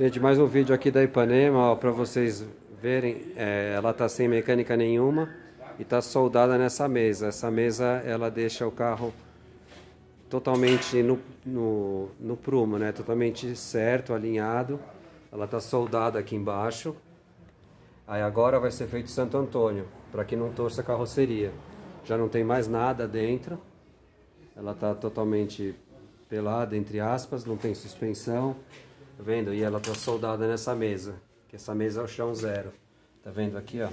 Gente, mais um vídeo aqui da Ipanema, para vocês verem, é, ela tá sem mecânica nenhuma e tá soldada nessa mesa. Essa mesa, ela deixa o carro totalmente no, no, no prumo, né? Totalmente certo, alinhado. Ela tá soldada aqui embaixo. Aí agora vai ser feito Santo Antônio, para que não torça a carroceria. Já não tem mais nada dentro. Ela tá totalmente pelada, entre aspas, não tem suspensão. Tá vendo? E ela tá soldada nessa mesa. Que essa mesa é o chão zero. Tá vendo aqui, ó?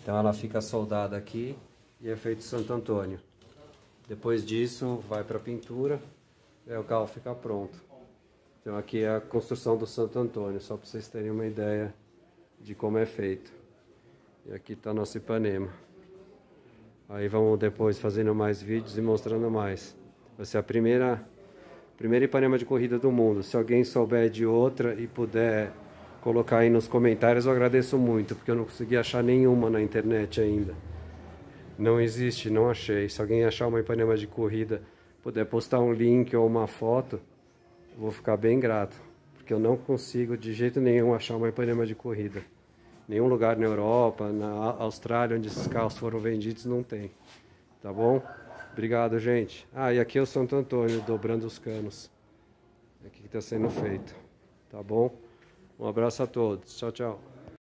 Então ela fica soldada aqui e é feito Santo Antônio. Depois disso vai para pintura e o carro fica pronto. Então aqui é a construção do Santo Antônio, só para vocês terem uma ideia de como é feito. E aqui está nosso Ipanema. Aí vamos depois fazendo mais vídeos e mostrando mais. Vai ser a primeira Primeira Ipanema de corrida do mundo. Se alguém souber de outra e puder colocar aí nos comentários, eu agradeço muito, porque eu não consegui achar nenhuma na internet ainda. Não existe, não achei. Se alguém achar uma Ipanema de corrida, puder postar um link ou uma foto, vou ficar bem grato, porque eu não consigo de jeito nenhum achar uma Ipanema de corrida. Nenhum lugar na Europa, na Austrália, onde esses carros foram vendidos, não tem. Tá bom? Obrigado, gente. Ah, e aqui é o Santo Antônio, dobrando os canos. Aqui que está sendo feito. Tá bom? Um abraço a todos. Tchau, tchau.